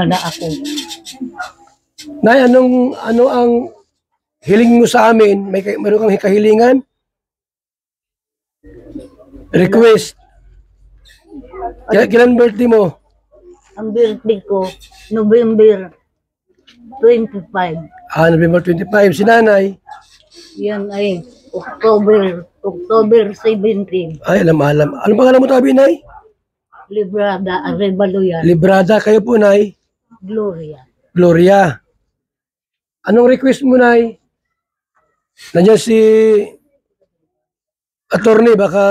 Mana ako. Nay, anong, ano ang hiling mo sa amin? May, meron kang kahilingan? Request. Kailan, kailan birthday mo? Ang birthday ko, November 25. Ah, November 25. Si nanay. Yan ay October, October 17. Ay, alam, alam. Ano pangalan mo tabi, nay? Librada Arevalo yan. Librada. Kayo po, nay. Gloria. Gloria. Anong request mo, nay? Nandiyan si attorney, baka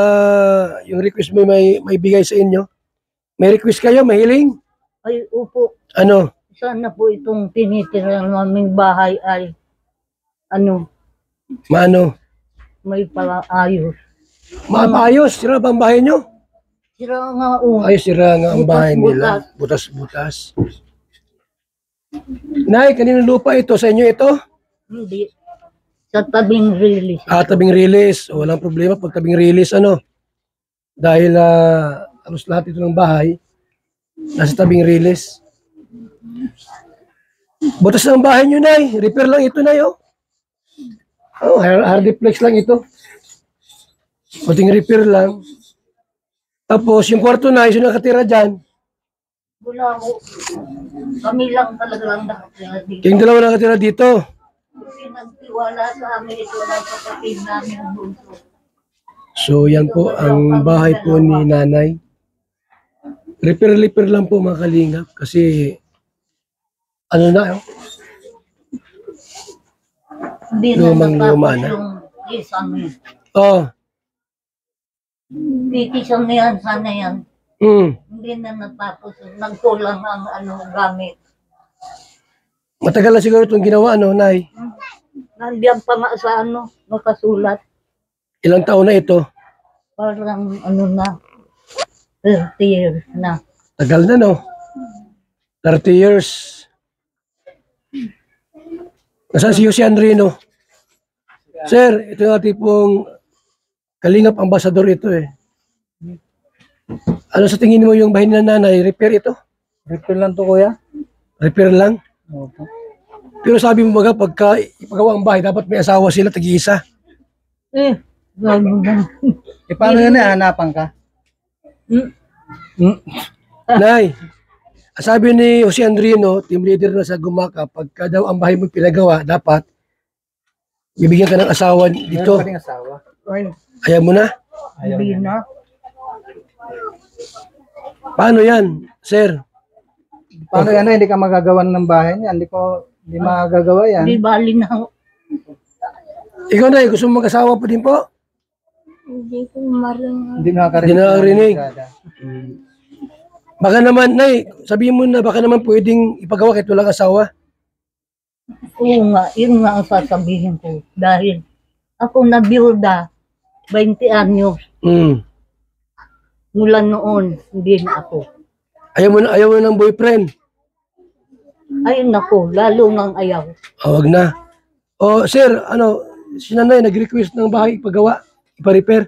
yung request mo may, may bigay sa inyo. May request kayo, mahiling? Ay, upo. Ano? Sana po itong tinitira naming bahay ay ano, Maano? may palaayos. Mapaayos, sira ba ang bahay nyo? Sira nga oh. Ay, sira nga ang bahay nila. Butas-butas. Nay, kanino lupa ito? Sa inyo ito? Hindi. Sa tabing release. Ah, tabing release. O, walang problema pag tabing release, ano? Dahil ah, halos lahat ito ng bahay, nasa tabing release. Butas ng bahay nyo, Nay. Repair lang ito, Nay, oh. Oh, hard- hardiplex lang ito. Kunting repair lang. Tapos, yung kwarto na, yung nakatira dyan, Wala ko. Kami lang talaga lang nakatira dito. yung dalawa nakatira dito. Kasi nagtiwala sa amin ito ng kapatid namin bunso. So, yan po ang bahay po ni nanay. Repair-repair lang po mga kalingap kasi ano na, oh, Hindi na Lumang luma na. yung kisame. oh, Kikisame yan, sana yan. Mm, Hindi na natapos. Nagkulang ang ano, gamit. matagal na siguro itong ginawa, ano, nay. Nandiyan pa nga sa ano, nakasulat. Ilang taon na ito? Parang ano na, 30 years na. Tagal na, no? 30 years. Nasaan si Jose Andrino? Sir, ito yung ating pong kalingap ambasador ito eh. Ano sa tingin mo yung bahay ng nanay? Repair ito? Refill lang to kuya. Repair lang? Opo. Pero sabi mo baga, pagka ipagawa ang bahay, dapat may asawa sila, tag-iisa. Eh. Eh paano yan eh, hanapan ka? Hmm? Hmm? Nay, sabi ni Jose Andrino, team leader na sa Gumaka, pagka daw ang bahay mo pinagawa, dapat bibigyan ka ng asawa Meron dito. pa rin asawa. Ay, Ayaw mo na? Ayaw niya. na. Paano yan, sir? Paano yan hindi ka magagawan ng bahay niya? Hindi ko, hindi magagawa yan. Hindi bali na. Ikaw na, gusto mo mag-asawa po din po? Hindi ko maring. Hindi nakakarinig. Hindi nakakarinig. Baka naman, Nay, sabihin mo na, baka naman pwedeng ipagawa kahit walang asawa. Oo nga, yun nga ang sasabihin ko. Dahil ako na byuda, 20 anyos. Hmm. Mula noon, hindi na ako. Ayaw mo na, ayaw mo ng boyfriend. Ay nako, lalo nang ayaw. Ah, wag na. O, sir, ano, si nanay nag-request ng bahay ipagawa, ipa-repair.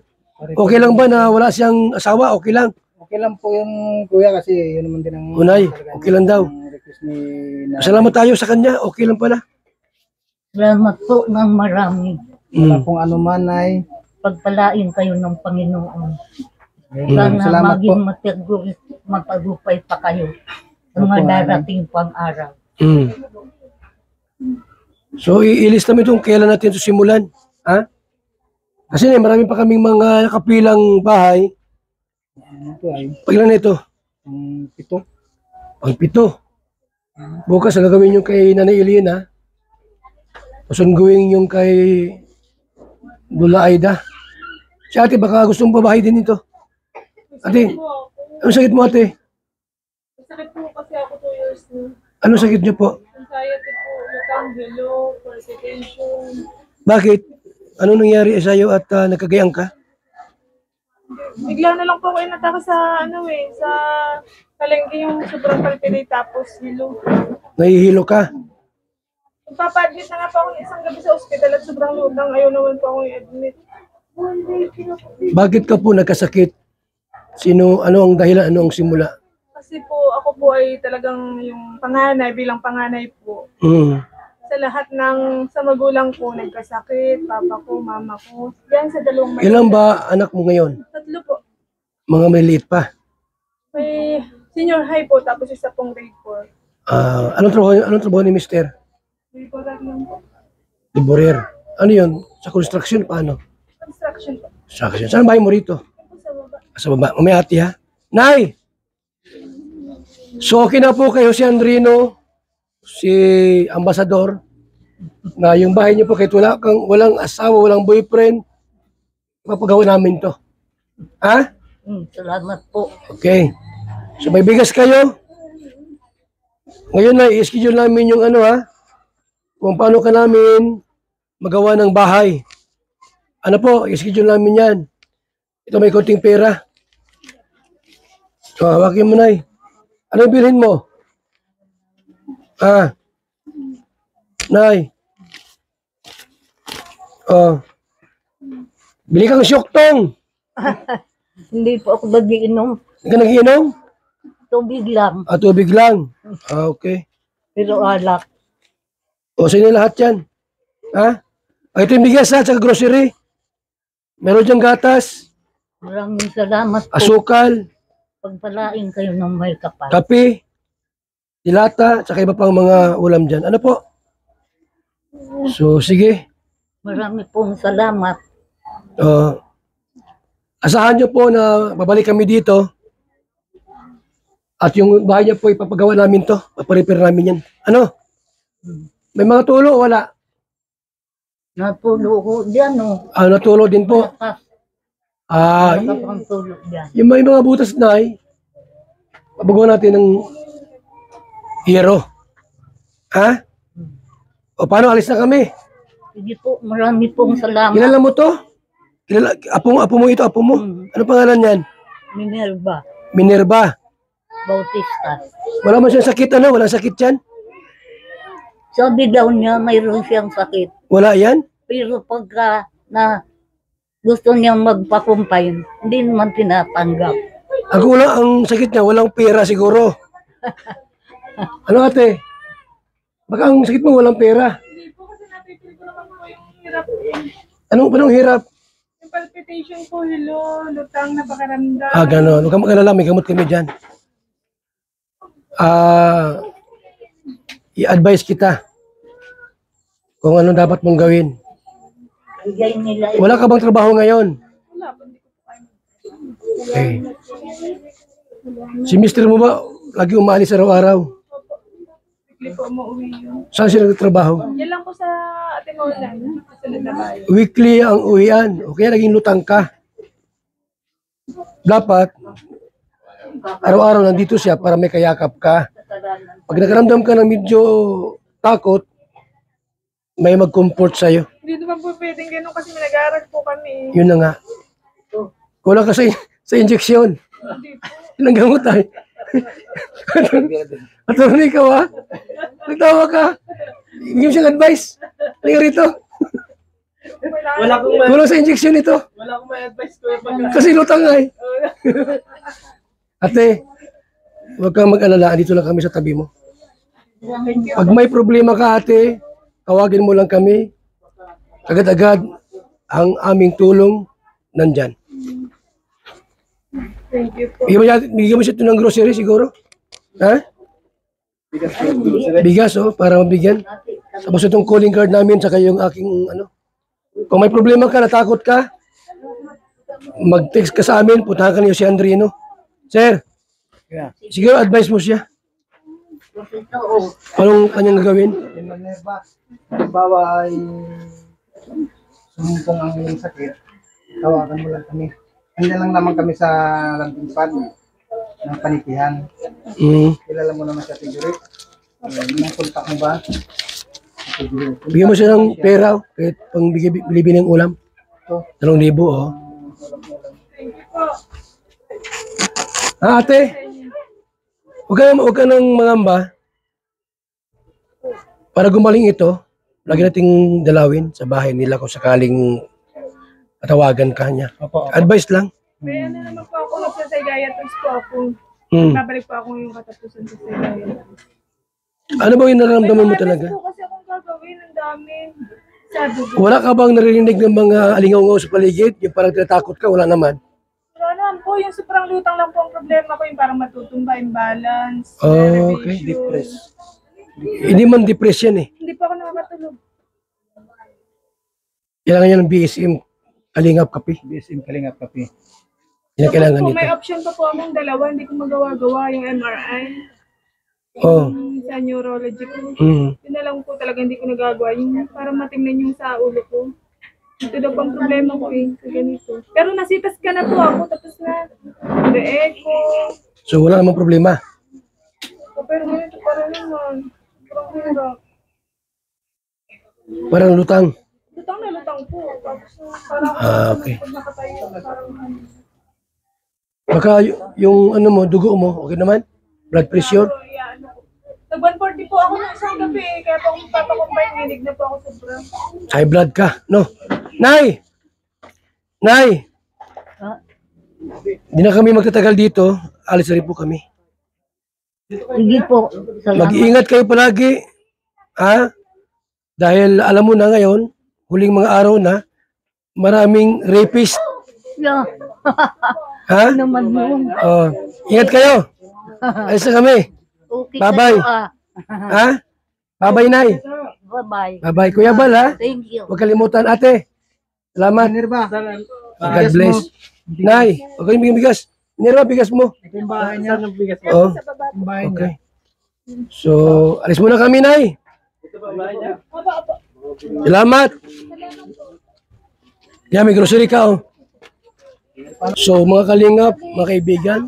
Okay lang ba na wala siyang asawa? Okay lang. Okay lang po yung kuya kasi yun naman din ang Unay, okay lang daw. ang request ni na, Salamat tayo sa kanya. Okay lang pala. Salamat po ng marami. wala Mm. pong ano man ay Pagpalain kayo ng Panginoon. Mm. Sana Salamat maging po. matagul, matagupay pa kayo sa mga darating pang araw. Mm. So, iilis namin itong kailan natin ito simulan. Ha? Kasi na, marami pa kaming mga nakapilang bahay. ito ay Pag ilan na ito? ang pito. Ang pito. Bukas, ang gagawin yung kay Nanay Elena. Pasungguin yung kay Dula Aida. Si ate, baka gustong babahay din ito. Ate, anong sakit mo ate? Sakit po kasi ako 2 years na. Anong sakit niyo po? Anxiety po, lutang, bilo, persecution. Bakit? Ano nangyari sa iyo at ah, nagkagayang ka? Bigla na lang po ako inatake sa ano eh, sa palengke yung sobrang palpitate tapos hilo. Nahihilo ka? Papa-admit na nga po ako isang gabi sa ospital at sobrang lutang. Ayaw naman po ako i-admit. Bakit ka po nagkasakit? Sino, ano ang dahilan, ano ang simula? Kasi po, ako po ay talagang yung panganay, bilang panganay po. Mm. Sa lahat ng, sa magulang ko, nagkasakit, papa ko, mama ko. Yan sa dalawang Ilan ba anak mo ngayon? Tatlo po. Mga maliit pa. May senior high po, tapos isa pong grade 4. Ah, anong trabaho anong trabaho ni Mister? 4 lang po. Laborer. Ano 'yun? Sa construction paano? Construction po. Construction. Saan bahay mo rito? Sa baba. Ate ha. Nay! So okay na po kayo si Andrino, si Ambassador, na yung bahay niyo po kahit wala kang, walang asawa, walang boyfriend, papagawa namin to. Ha? Mm, salamat po. Okay. So may bigas kayo. Ngayon na i-schedule namin yung ano ha, kung paano ka namin magawa ng bahay. Ano po, i-schedule namin yan. Ito may konting pera. So, hawakin mo na Ano bilhin mo? Ah. Nay. Oh. Bili kang syoktong. Hindi po ako nagiinom. Hindi ka nagiinom? Tubig lang. Ah, tubig lang. Ah, okay. Pero alak. O, sa'yo na lahat yan. Ha? Ah, ito yung bigas ha, sa grocery. Meron diyang gatas, Maraming salamat po. asukal, Pagpalain kayo ng may kapal. kape, dilata, tsaka iba pang mga ulam dyan. Ano po? So, sige. Marami pong salamat. Uh, asahan niyo po na babalik kami dito. At yung bahay niya po, ipapagawa namin to. Paparepair namin yan. Ano? May mga tulo o wala? Natulo ko dyan, oh. Ah, natulo din po. Lakas. Ah, dyan. Yung may mga butas na ay, papagawa natin ng hero. Ha? O paano, alis na kami. Sige po, marami pong salamat. Kilala mo to? Kilala, apo apo mo ito, apo mo. Mm. Ano pangalan yan? Minerva Minerva. Bautista. Wala man siyang sakit, ano? Walang sakit yan? Sabi daw niya, mayroon siyang sakit. Wala yan? Pero pagka na gusto niyang magpakumpay, hindi naman tinatanggap. Ang kulang, ang sakit niya, walang pera siguro. ano ate? Baka ang sakit mo, walang pera. Hindi po kasi napipili ko naman po yung hirap eh. Anong, anong hirap? Yung palpitation po, hilo, lutang, napakaramdam. Ah, gano'n. Huwag kang mag-alala, may gamot kami dyan. Ah, i-advise kita kung ano dapat mong gawin. Bigay nila Wala ka bang trabaho ngayon? Wala. Okay. Si mister mo ba, lagi umalis araw-araw? Weekly po umuwi yun. Saan siya nagtatrabaho? Yan lang po sa ating online. Weekly ang uwian. O kaya naging lutang ka. Dapat, araw-araw nandito siya para may kayakap ka. Pag nakaramdam ka ng medyo takot, may mag-comfort sa'yo. Hindi naman po pwedeng ganun kasi may nag-aaral po kami. Yun na nga. Kulang ka sa, sa injeksyon. Hindi po. Ilang gamot ay. Attorney ka ba? Nagtawa ka. Bigyan mo siyang advice. Halika rito. Wala akong ma- Kulang sa injeksyon ito. wala akong may advice ko pag Kasi lutang nga eh. Ate, huwag kang mag-alala. Dito lang kami sa tabi mo. Pag may problema ka ate, tawagin mo lang kami. Agad-agad ang aming tulong nandyan. Thank you po. Bigyan mo siya, bigyan mo siya ito ng grocery siguro. Ha? Bigas oh, para mabigyan. Tapos itong calling card namin, saka yung aking ano. Kung may problema ka, natakot ka, mag-text ka sa amin, puntahan ka niyo si Andrino. Sir, Yeah. siguro advice mo siya. Anong kanyang gagawin? Halimbawa ay sumumpong ang iyong sakit, tawagan mo lang kami. Hindi lang naman kami sa landing pad ng panitihan. Mm. Kilala mo naman sa Tigurit. Yung kontak mo ba? Bigyan mo siya ng pera, oh, kahit pang bili ng ulam. Dalawang libo, oh. Ah, ate, huwag ka, huwag ka nang mangamba. Para gumaling ito, lagi nating dalawin sa bahay nila kung sakaling tawagan ka niya. Opo. Advice lang. Kaya na naman po ako nagsasay gaya po ako. Hmm. Babalik po ako yung katapusan sa iyo. Ano ba yung nararamdaman mo May talaga? po kasi akong gagawin. Ang dami. Sa dugo. Wala ka bang naririnig ng mga alingaw sa paligid? Yung parang tinatakot ka? Wala naman. Wala naman po. Yung sobrang lutang lang po ang problema ko. Yung parang matutumba, imbalance, Oh, okay. issue. Hindi man depression eh. Hindi pa ako nakakatulog. Kailangan niya ng BSM. Kalingap kape. BSM Kalingap Kape. Yan ang kailangan Kung may nito. option pa po akong dalawa, hindi ko magawa-gawa yung MRI. Oh. Yung sa neurology ko. Mm. Yun na lang po talaga hindi ko nagagawa. Yung para matingnan yung sa ulo ko. Ito daw pang problema ko eh. Sa ganito. Pero nasitas ka na po ako. Tapos na. The echo. So wala namang problema. O, pero ganito pa rin naman. Parang lutang. Lutang na lutang po. Tapos parang Ah, okay. pag nakatayo, parang ano. Baka yung ano mo, dugo mo, okay naman? Blood pressure? Pero, yeah, ano ko. Nag 140 po ako ng isang gabi. Kaya po akong papakumbay. Nilig na po ako sobra. High blood ka, no? Nay! Nay! Ah, Hindi na kami magtatagal dito. Alis na rin po kami. Sige po. Salamat. Mag-iingat kayo palagi. Ha? Dahil alam mo na ngayon, huling mga araw na, maraming rapist. Yeah. Ha? naman yun. Oh, ingat kayo. Na kami. Okay Bye-bye. ah. Ha? Bye-bye, Nay. Bye-bye. Bye-bye. Kuya Bal, ha? Thank you. Huwag kalimutan, ate. Salamat. Minerva. God bless. Nay, huwag kayong bigas. Nero, bigas mo. Ito yung bahay niya. Saan ang bigas Oh, Yung bahay niya. okay. So, alis muna kami, Nay. Salamat. Yan, may grocery ka, oh. So, mga kalingap, mga kaibigan,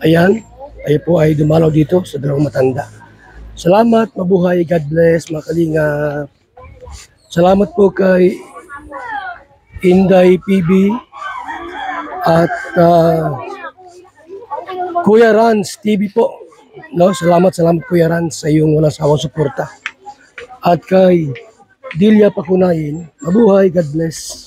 ayan, ay po ay dumalaw dito sa dalawang matanda. Salamat, mabuhay, God bless, mga kalingap. Salamat po kay Inday PB at ah, Kuya Rans TV po. No, salamat, salamat Kuya Rans sa iyong walang sawang suporta. At kay Dilia Pakunayin, mabuhay, God bless.